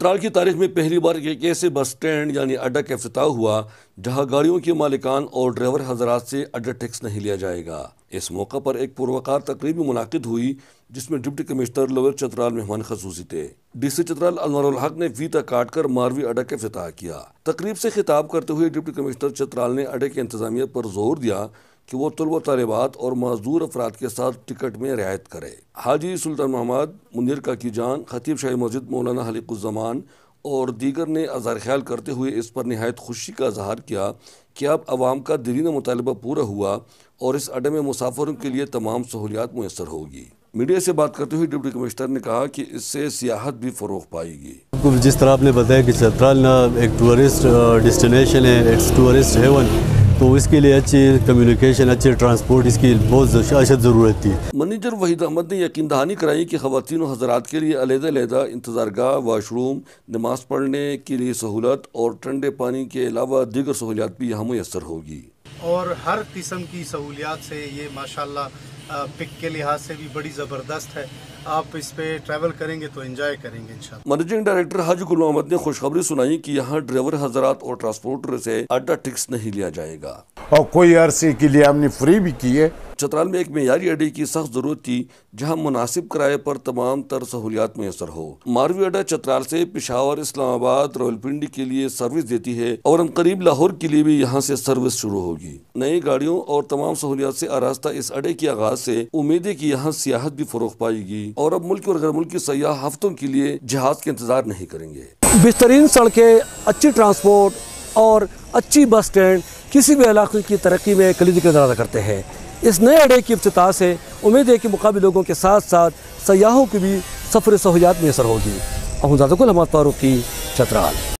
चतराल की तारीख में पहली बार एक ऐसे बस स्टैंड, यानी अड्डा का अफ्ताह हुआ, जहाँ गाड़ियों के मालिकान और ड्राइवर हजरात से अड्डा टैक्स नहीं लिया जाएगा। इस मौका पर एक पुरवकार तकरीब मुनद हुई, जिसमें डिप्टी कमिश्नर लोअर चतराल मेहमान खसूसी थे। डीसी चतराल अनवर हक ने फीता काट कर मारवी अड्डा का अफ्ताह किया। तकरीब से खिताब करते हुए डिप्टी कमिश्नर चतराल ने अड्डे की इंतजामिया पर ज़ोर दिया कि वो तलब तलबात और मजदूर अफराद के साथ टिकट में रियायत करे। हाजी सुल्तान मोहम्मद मुनिर का की जान खतीब शाही मस्जिद मौलाना हलीकुज़मान और दीगर ने अजहर ख्याल करते हुए इस पर नहायत खुशी का इजहार किया कि अब आवाम का दिलीन मुतालबा पूरा हुआ और इस अड्डे में मुसाफरों के लिए तमाम सहूलियात मैसर होगी। मीडिया से बात करते हुए डिप्टी कमिश्नर ने कहा कि इससे सियाहत भी फ़रोग पाएगी। जिस तरह आपने बताया कि चतराल एक टूरिस्ट डेस्टिनेशन है टूरिस्ट हेवन तो इसके लिए अच्छी कम्युनिकेशन अच्छे ट्रांसपोर्ट इसकी बहुत अशद ज़रूरत थी। मैनेजर वहीद अहमद ने यकीन दहानी कराई कि खवतिन हजरात के लिए अलहदा इंतज़ार गाह वाशरूम, नमाज़ पढ़ने के लिए सहूलत और ठंडे पानी के अलावा दीगर सहूलियात भी यहाँ मैसर होगी। और हर किस्म की सहूलियात से ये माशाल्लाह पिक के लिहाज से भी बड़ी ज़बरदस्त है। आप इस पे ट्रैवल करेंगे तो एंजॉय करेंगे इंशाल्लाह। मैनेजिंग डायरेक्टर हाजी गुल मोहम्मद ने खुशखबरी सुनाई कि यहाँ ड्राइवर हजरात और ट्रांसपोर्टर से अड्डा टिक्स नहीं लिया जाएगा। और कोई अरसे के लिए हमने फ्री भी की है चतराल में एक मैारी अड्डे की सख्त ज़रूरत थी, जहाँ मुनासिब किराए पर तमाम तर सहूलियात मैसर हो। मारवी अड्डा चतराल से पिशावर इस्लामाबाद रावलपिंडी के लिए सर्विस देती है और करीब लाहौर के लिए भी यहाँ से सर्विस शुरू होगी। नई गाड़ियों और तमाम सहूलियात से आरास्ता इस अड्डे के आगाज़ से उम्मीद है की यहाँ सियाहत भी फरोख पाएगी और अब मुल्क और गैर मुल्की सयाह हफ्तों के लिए जहाज़ के इंतज़ार नहीं करेंगे। बेहतरीन सड़कें, अच्छी ट्रांसपोर्ट और अच्छी बस स्टैंड किसी भी इलाके की तरक्की में कलीदी किरदार अदा करते हैं। इस नए अड्डे की अफ्ताह से उम्मीद है कि मुकाबले लोगों के साथ साथ सयाहों की भी सफ़र सहूलियात मैसर होगी। अहमदाजुल अहमद फारूकी, चतराल।